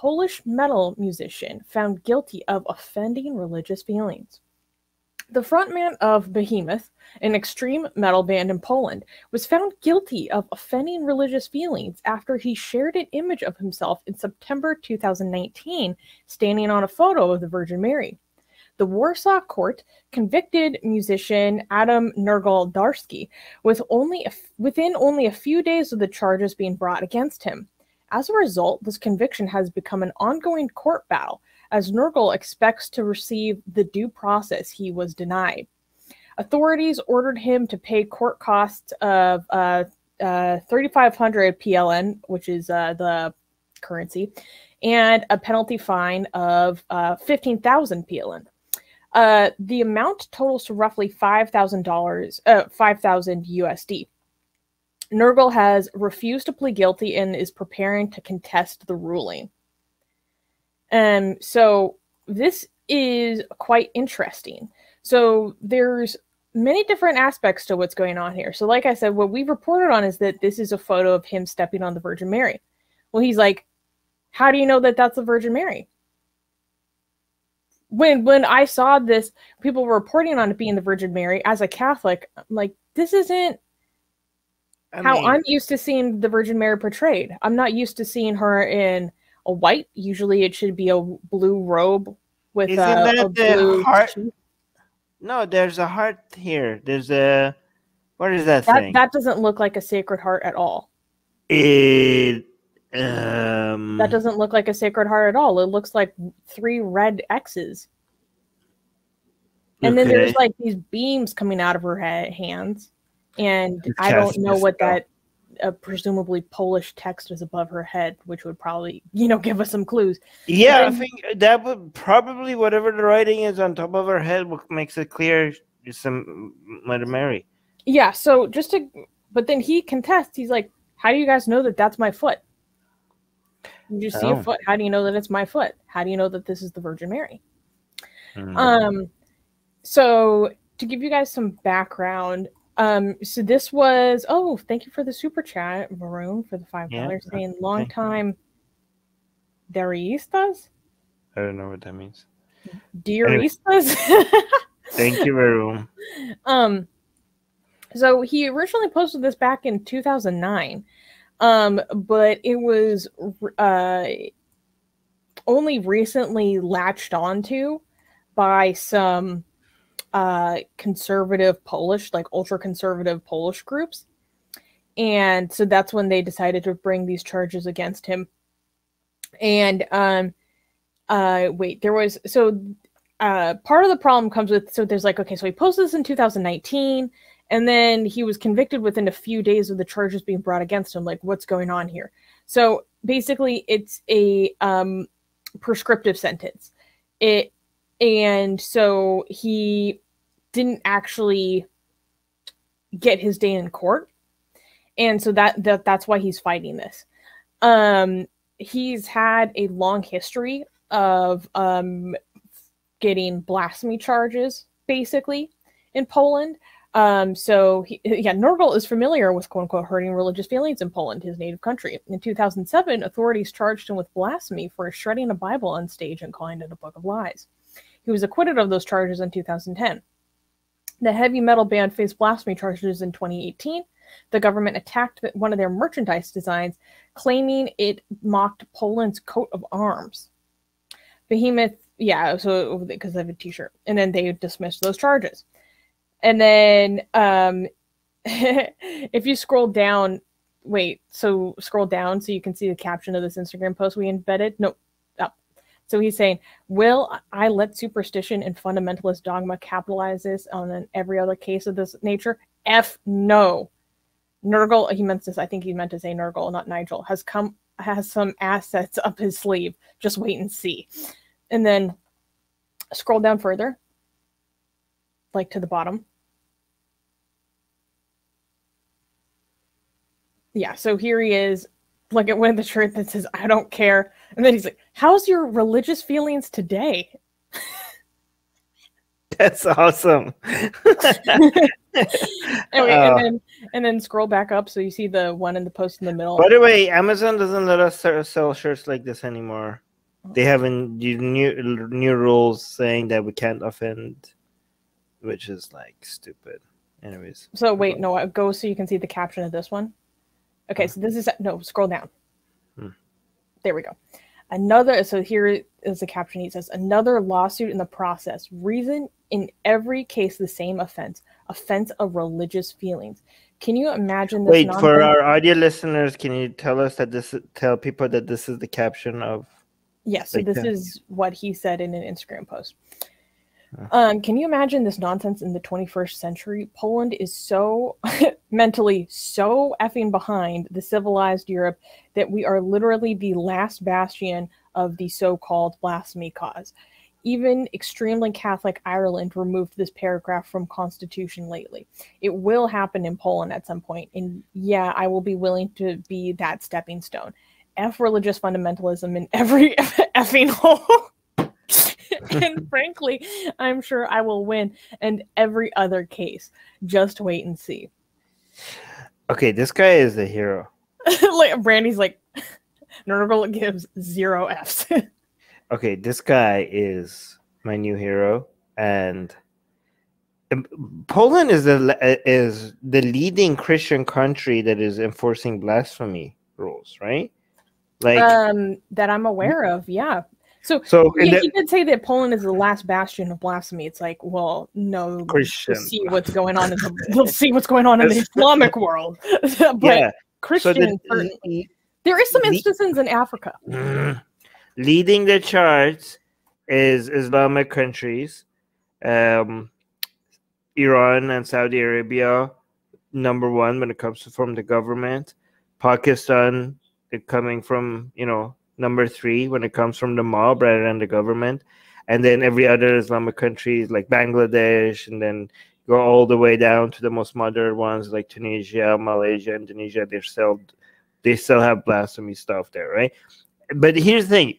Polish metal musician found guilty of offending religious feelings. The frontman of Behemoth, an extreme metal band in Poland, was found guilty of offending religious feelings after he shared an image of himself in September 2019 standing on a photo of the Virgin Mary. The Warsaw court convicted musician Adam Nergal Darski with only within only a few days of the charges being brought against him. As a result, this conviction has become an ongoing court battle as Nergal expects to receive the due process he was denied. Authorities ordered him to pay court costs of uh, uh, 3,500 PLN, which is uh, the currency, and a penalty fine of uh, 15,000 PLN. Uh, the amount totals to roughly $5,000, uh, 5,000 USD. Nergal has refused to plead guilty and is preparing to contest the ruling. Um, so this is quite interesting. So there's many different aspects to what's going on here. So, like I said, what we've reported on is that this is a photo of him stepping on the Virgin Mary. Well, he's like, "How do you know that that's the Virgin Mary?" When when I saw this, people were reporting on it being the Virgin Mary. As a Catholic, I'm like, this isn't I how mean, I'm used to seeing the Virgin Mary portrayed. I'm not used to seeing her in a white. Usually, it should be a blue robe with Isn't a, that a blue heart. No, there's a heart here. There's a what is that, that thing? That doesn't look like a sacred heart at all. It um that doesn't look like a sacred heart at all. It looks like three red X's. And okay. then there's like these beams coming out of her head, hands, and I don't know what that a presumably Polish text is above her head, which would probably, you know, give us some clues. Yeah, I think that would probably whatever the writing is on top of her head makes it clear some Mother Mary. Yeah, so just to, but then he contests. He's like, "How do you guys know that that's my foot? You just see oh. a foot. How do you know that it's my foot? How do you know that this is the Virgin Mary?" Mm. Um, so to give you guys some background, um, so this was oh, thank you for the super chat, Maroon, for the five dollars. Yeah, saying long time Deristas. I don't know what that means. Deristas. Anyway, thank you, Varun. Um, so he originally posted this back in 2009, um, but it was uh only recently latched onto by some uh, conservative Polish, like ultra conservative Polish groups. And so that's when they decided to bring these charges against him. And um, uh, wait, there was so uh, part of the problem comes with so there's like okay, so he posted this in 2019, and then he was convicted within a few days of the charges being brought against him. Like, what's going on here? So basically, it's a um, prescriptive sentence. It and so he didn't actually get his day in court and so that, that that's why he's fighting this um he's had a long history of um getting blasphemy charges basically in Poland um, so he, yeah, Nergal is familiar with quote unquote hurting religious feelings in Poland, his native country. In 2007, authorities charged him with blasphemy for shredding a Bible on stage and calling it a book of lies. He was acquitted of those charges in 2010. The heavy metal band faced blasphemy charges in 2018. The government attacked one of their merchandise designs, claiming it mocked Poland's coat of arms. Behemoth, yeah, so because of a t-shirt, and then they dismissed those charges. And then, um, if you scroll down, wait, so scroll down so you can see the caption of this Instagram post we embedded. Nope, so he's saying, Will I let superstition and fundamentalist dogma capitalize this on every other case of this nature? F no. Nergal, he meant this, I think he meant to say Nergal, not Nigel, has come has some assets up his sleeve. Just wait and see. And then scroll down further, like to the bottom. Yeah, so here he is like at one of the shirt that says "I don't care," and then he's like, "How's your religious feelings today?" That's awesome. anyway, uh, and then and then scroll back up so you see the one in the post in the middle. By the way, Amazon doesn't let us sell shirts like this anymore. they haven't new new rules saying that we can't offend, which is like stupid. Anyways. So wait, no, go so you can see the caption of this one. Okay, so this is no scroll down. Hmm. There we go. Another so here is the caption. He says another lawsuit in the process. Reason in every case the same offense. Offense of religious feelings. Can you imagine this? Wait, nonsense? for our audio listeners, can you tell us that this tell people that this is the caption of Yes, so this is what he said in an Instagram post. Um, can you imagine this nonsense in the 21st century? Poland is so mentally so effing behind the civilized Europe that we are literally the last bastion of the so called blasphemy cause. Even extremely Catholic Ireland removed this paragraph from constitution lately. It will happen in Poland at some point, and yeah, I will be willing to be that stepping stone. F religious fundamentalism in every effing hole. and frankly, I'm sure I will win and every other case. Just wait and see. Okay, this guy is a hero. like Brandy's like Nergal gives zero Fs. okay, this guy is my new hero, and um, Poland is the is the leading Christian country that is enforcing blasphemy rules, right? Like um, that I'm aware of, yeah. So, so he, he, did say that Poland is the last bastion of blasphemy. It's like, well, no, Christian. We'll see what's going on in the we'll see what's going on in the Islamic world. but yeah. Christian, so the, there is some instances in Africa. Mm, leading the charts is Islamic countries, um, Iran and Saudi Arabia, number one when it comes to from the government. Pakistan coming from you know number three when it comes from the mob rather than the government. And then every other islamic country like bangladesh and then go all the way down to the most moderate ones like tunisia malaysia indonesia. They still they still have blasphemy stuff there right? But here's the thing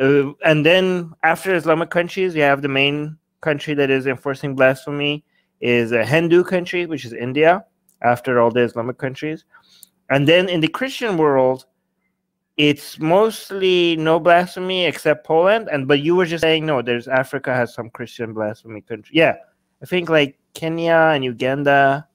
uh, and then after islamic countries you have the main country that is enforcing blasphemy is a hindu country which is india after all the islamic countries. And then in the christian world it's mostly no blasphemy except Poland. And but you were just saying no. There's Africa has some Christian blasphemy country. Yeah, I think like Kenya and Uganda.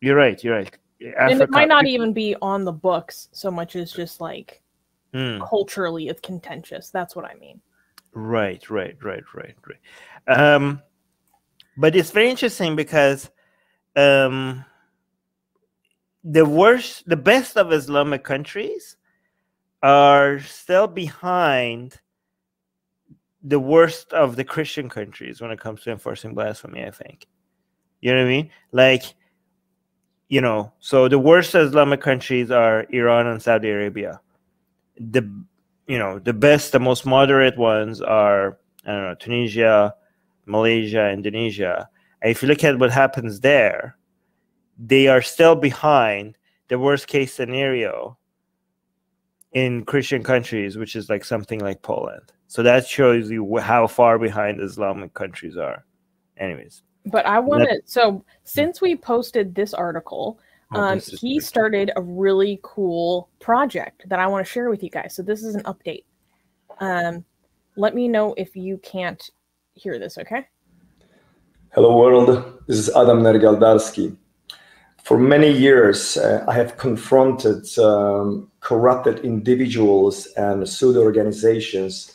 You're right. You're right. Africa, and it might not even be on the books so much as just like mm. culturally it's contentious. That's what I mean. Right, right, right, right, right. Um, but it's very interesting because um, the worst, the best of Islamic countries are still behind the worst of the Christian countries when it comes to enforcing blasphemy, I think. You know what I mean? Like, you know, so the worst Islamic countries are Iran and Saudi Arabia. The you know, the best, the most moderate ones are I don't know, Tunisia, Malaysia, Indonesia. And if you look at what happens there, they are still behind the worst case scenario in Christian countries, which is like something like Poland. So that shows you how far behind Islamic countries are. Anyways. But I want to. So since we posted this article, oh, um, this he started a really cool project that I want to share with you guys. So this is an update. Um, let me know if you can't hear this. Okay. Hello world. This is Adam Nergal Darski for many years, uh, I have confronted um, corrupted individuals and pseudo organizations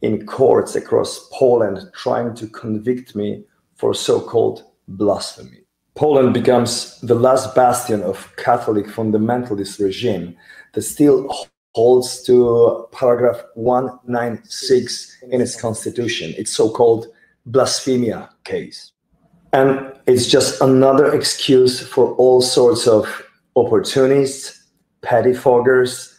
in courts across Poland trying to convict me for so called blasphemy. Poland becomes the last bastion of Catholic fundamentalist regime that still holds to paragraph 196 in its constitution, its so called blasphemia case. And it's just another excuse for all sorts of opportunists, pettifoggers,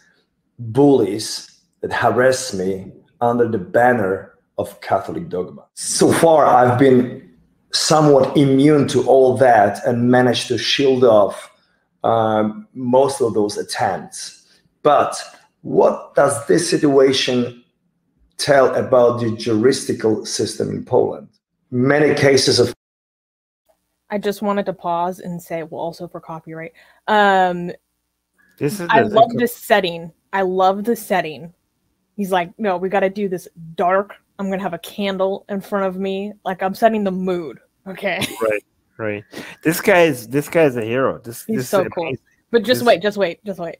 bullies that harass me under the banner of Catholic dogma. So far, I've been somewhat immune to all that and managed to shield off um, most of those attempts. But what does this situation tell about the juristical system in Poland? Many cases of I just wanted to pause and say, well, also for copyright. Um, this is I love this setting. I love the setting He's like, no, we got to do this dark. I'm gonna have a candle in front of me, like I'm setting the mood. Okay. Right. Right. This guy is this guy is a hero. This He's this so is cool. amazing. But just This- wait, just wait, just wait.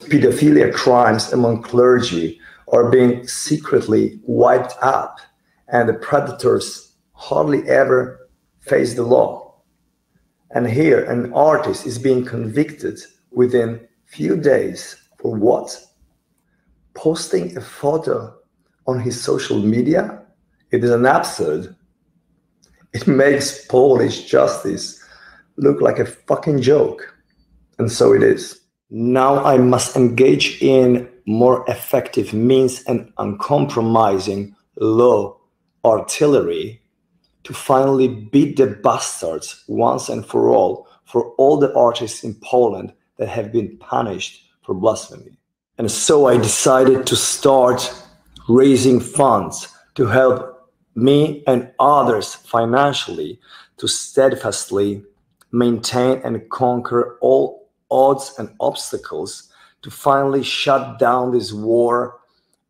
pedophilia crimes among clergy are being secretly wiped up, and the predators hardly ever face the law. And here, an artist is being convicted within few days for what? Posting a photo on his social media? It is an absurd. It makes Polish justice look like a fucking joke. And so it is. Now I must engage in more effective means and uncompromising law artillery to finally beat the bastards once and for all for all the artists in Poland that have been punished for blasphemy. And so I decided to start raising funds to help me and others financially to steadfastly maintain and conquer all odds and obstacles to finally shut down this war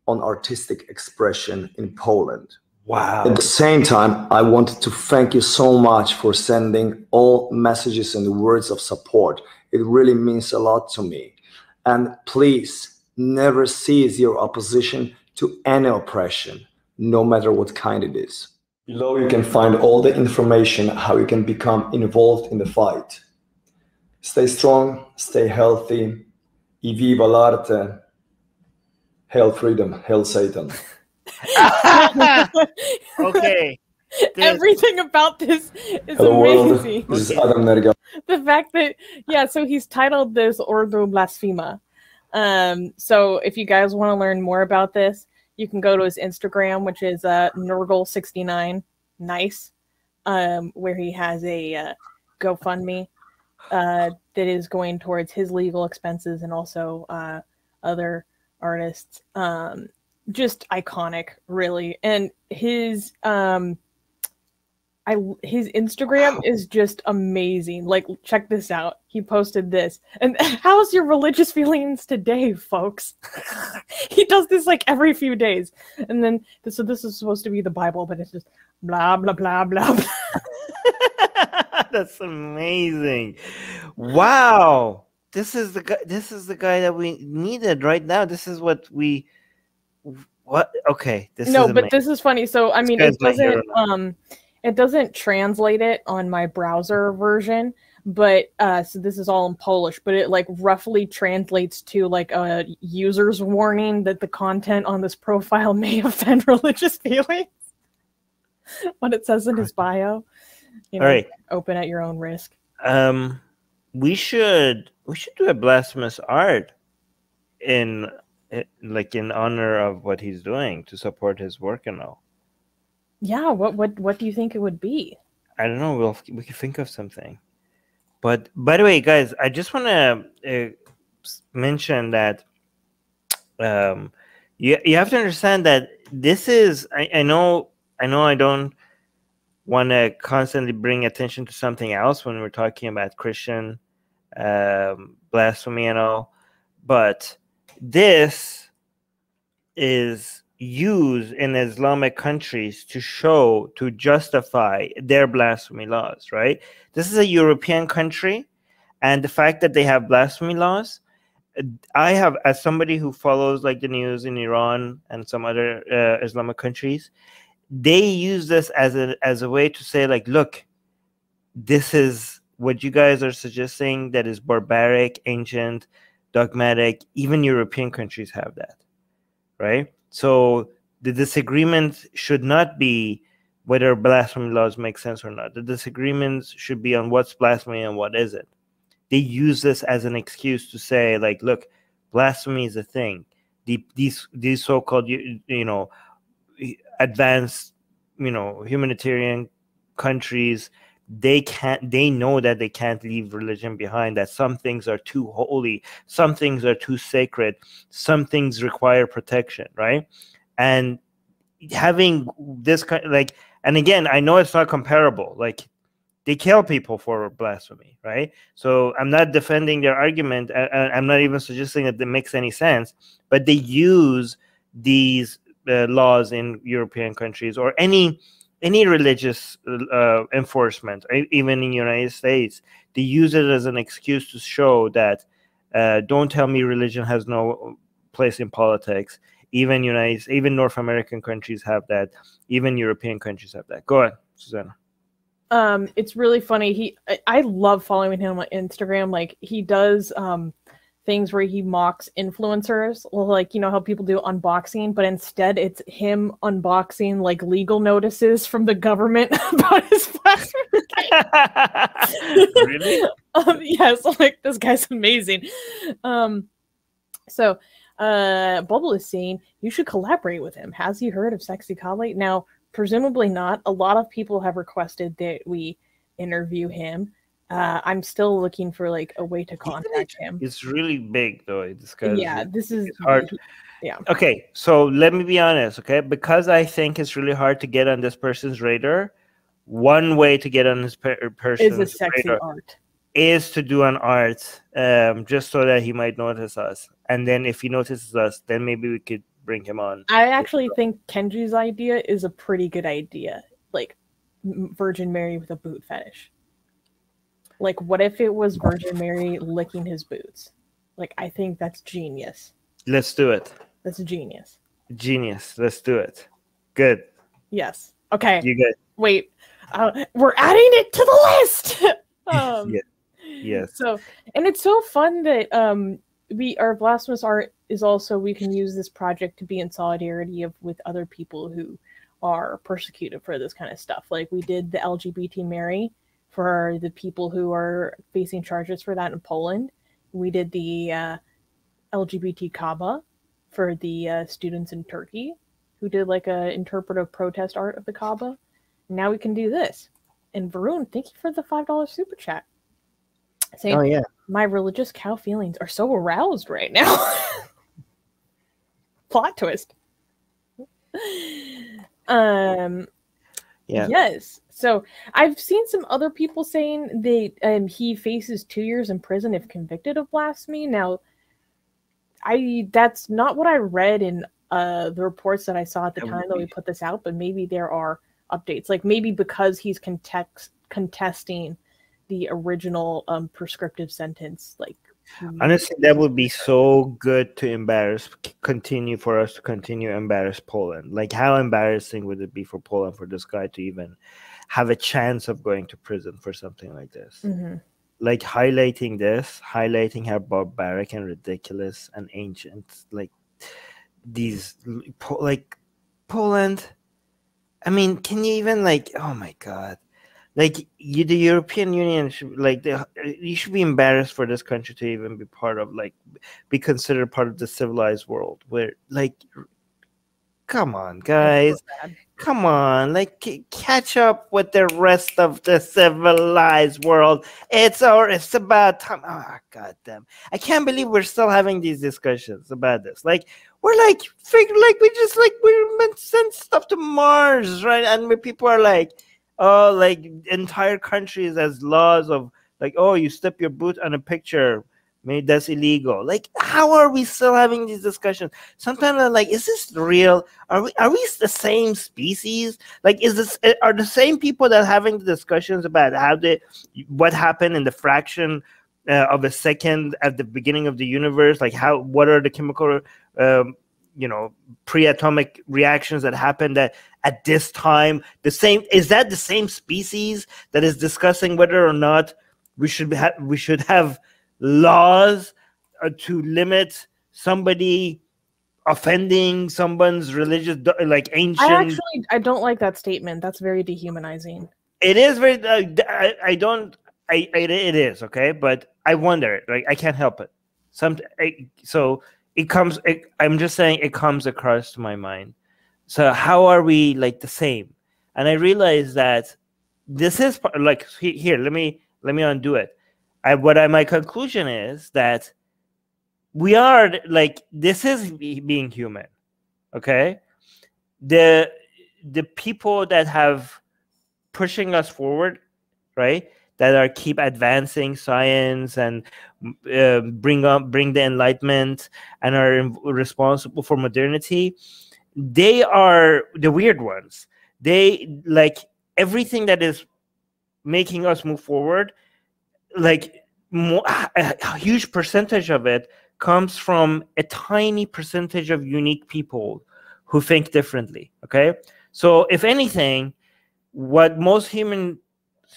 on artistic expression in Poland. Wow. At the same time, I wanted to thank you so much for sending all messages and words of support. It really means a lot to me. And please never cease your opposition to any oppression, no matter what kind it is. Below, you can find all the information how you can become involved in the fight. Stay strong, stay healthy. Y viva l'arte. Hail freedom, hail Satan. okay. This- Everything about this is Hello world, amazing. this is Adam Nergal. the fact that yeah, so he's titled this Ordo Blasphema. Um, so if you guys want to learn more about this, you can go to his Instagram, which is uh Nergal69. Nice. Um, where he has a uh, GoFundMe uh that is going towards his legal expenses and also uh other artists. Um just iconic, really. And his um I his Instagram is just amazing. Like, check this out. He posted this. And how's your religious feelings today, folks? he does this like every few days. And then this, so this is supposed to be the Bible, but it's just blah blah blah blah. blah. That's amazing. Wow. This is the guy this is the guy that we needed right now. This is what we what okay. This no, but amazing. this is funny. So I mean, it doesn't um, it doesn't translate it on my browser version. But uh, so this is all in Polish, but it like roughly translates to like a user's warning that the content on this profile may offend religious feelings. what it says in his bio. You know, All right. open at your own risk. Um we should we should do a blasphemous art in like in honor of what he's doing to support his work and all. Yeah. What what what do you think it would be? I don't know. We'll we can think of something. But by the way, guys, I just want to uh, mention that um, you you have to understand that this is. I, I know. I know. I don't want to constantly bring attention to something else when we're talking about Christian um, blasphemy and all, but this is used in Islamic countries to show to justify their blasphemy laws, right? This is a European country, and the fact that they have blasphemy laws, I have as somebody who follows like the news in Iran and some other uh, Islamic countries, they use this as a as a way to say like, look, this is what you guys are suggesting that is barbaric, ancient, dogmatic. Even European countries have that, right? So the disagreement should not be whether blasphemy laws make sense or not. The disagreements should be on what's blasphemy and what isn't. They use this as an excuse to say, like, look, blasphemy is a thing. The, these these so-called you, you know advanced you know humanitarian countries they can't they know that they can't leave religion behind that some things are too holy some things are too sacred some things require protection right and having this kind like and again i know it's not comparable like they kill people for blasphemy, right? So I'm not defending their argument. I, am not even suggesting that it makes any sense, but they use these uh, laws in European countries or any any religious uh, enforcement, even in the United States, they use it as an excuse to show that uh, don't tell me religion has no place in politics. Even United, even North American countries have that. Even European countries have that. Go ahead, Susanna um it's really funny he I, I, love following him on instagram like he does um things where he mocks influencers like you know how people do unboxing but instead it's him unboxing like legal notices from the government about his platform really um yes like this guy's amazing um so uh bubble is saying you should collaborate with him has he heard of sexy Kali? now presumably not. A lot of people have requested that we interview him. Uh, I'm still looking for like a way to contact him. It's really big though. It's yeah, this is hard. Yeah. Okay, so let me be honest. Okay, because I think it's really hard to get on this person's radar. One way to get on this per- person's is a sexy radar art. Is to do an art, um, just so that he might notice us, and then if he notices us, then maybe we could bring him on. I actually think Kenji's idea is a pretty good idea. Like Virgin Mary with a boot fetish. Like, what if it was Virgin Mary licking his boots? Like, I think that's genius. Let's do it. That's genius. Genius. Let's do it. Good. Yes. Okay. You good? Wait. Uh, we're adding it to the list. um, yeah. Yes. So, and it's so fun that um we our blasphemous art is also we can use this project to be in solidarity of with other people who are persecuted for this kind of stuff. Like we did the LGBT Mary for the people who are facing charges for that in Poland. We did the uh, LGBT Kaaba for the uh, students in Turkey who did like a interpretive protest art of the Kaaba. Now we can do this. And Varun, thank you for the five dollar super chat. Saying, oh yeah, my religious cow feelings are so aroused right now. Plot twist. Um. Yeah. Yes. So I've seen some other people saying that um, he faces two years in prison if convicted of blasphemy. Now, I that's not what I read in uh, the reports that I saw at the time that we put this out, but maybe there are updates. Like maybe because he's context contesting the original um, prescriptive sentence like honestly that would be so good to embarrass continue for us to continue embarrass poland. Like how embarrassing would it be for poland for this guy to even have a chance of going to prison for something like this? Mm-hmm. like highlighting this highlighting how barbaric and ridiculous and ancient like these like poland i mean can you even like oh my god like you, the European Union should like the, you should be embarrassed for this country to even be part of like be considered part of the civilized world where like come on guys. come on like catch up with the rest of the civilized world. It's or it's about time. Ah, oh god damn i can't believe we're still having these discussions about this. Like we're like figure like we just like we're meant to send stuff to mars right? And people are like oh, like entire countries as laws of like, oh, you step your boot on a picture, maybe that's illegal. Like, how are we still having these discussions? Sometimes I'm like, is this real? Are we are we the same species? Like, is this eh, are the same people that having the discussions about how the what happened in the fraction uh, of a second at the beginning of the universe? Like, how what are the chemical um, you know pre-atomic reactions that happen that at this time. The same is that the same species that is discussing whether or not we should have we should have laws uh, to limit somebody offending someone's religious like ancient I actually I don't like that statement. That's very dehumanizing. It is very uh, I, I don't I, I it is okay? But I wonder like I can't help it. Some I, so it comes it, i'm just saying it comes across to my mind. So how are we like the same? And i realize that this is like here let me let me undo it. I, what I, my conclusion is that we are like this is being human okay? The the people that have pushing us forward right? That are keep advancing science and uh, bring up bring the enlightenment and are responsible for modernity. They are the weird ones. They like everything that is making us move forward. Like a, a huge percentage of it comes from a tiny percentage of unique people who think differently. Okay, so if anything, what most human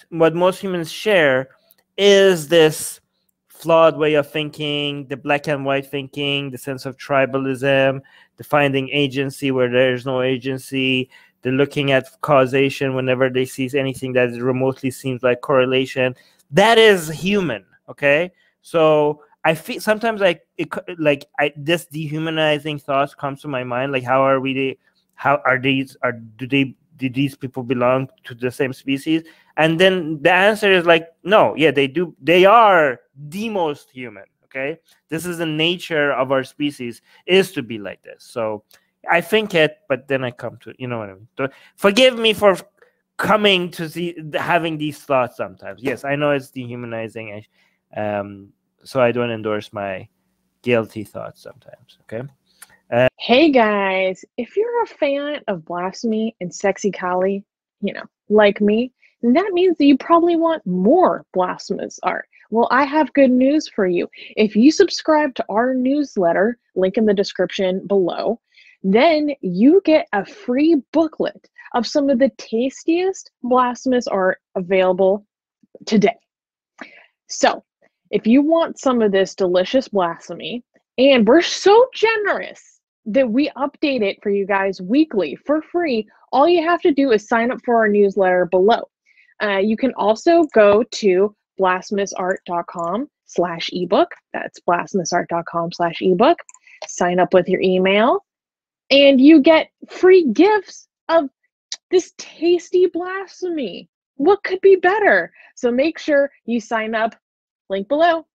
what most humans share is this flawed way of thinking, the black and white thinking, the sense of tribalism, the finding agency where there's no agency, the looking at causation whenever they see anything that remotely seems like correlation. That is human, okay? So I feel sometimes like it, like I, this dehumanizing thoughts comes to my mind. Like, how are we? How are these? Are do they? Do these people belong to the same species? And then the answer is like, no. Yeah, they do. They are the most human. Okay, this is the nature of our species is to be like this. So I think it, but then I come to you know what I mean. Forgive me for coming to see having these thoughts sometimes. Yes, I know it's dehumanizing. Um, so I don't endorse my guilty thoughts sometimes. Okay. Uh, hey guys, if you're a fan of blasphemy and sexy Kali, you know, like me, that means that you probably want more blasphemous art. Well, I have good news for you. If you subscribe to our newsletter, link in the description below, then you get a free booklet of some of the tastiest blasphemous art available today. So, if you want some of this delicious blasphemy, and we're so generous that we update it for you guys weekly for free, all you have to do is sign up for our newsletter below. Uh, you can also go to blasphemousart.com slash ebook. That's blasphemousart.com slash ebook. Sign up with your email, and you get free gifts of this tasty blasphemy. What could be better? So make sure you sign up Link below.